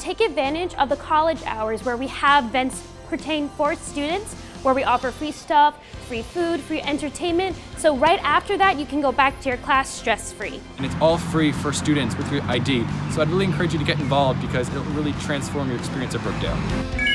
take advantage of the college hours where we have events pertain for students where we offer free stuff, free food, free entertainment. So right after that, you can go back to your class stress-free. And it's all free for students with your ID. So I'd really encourage you to get involved because it'll really transform your experience at Brookdale.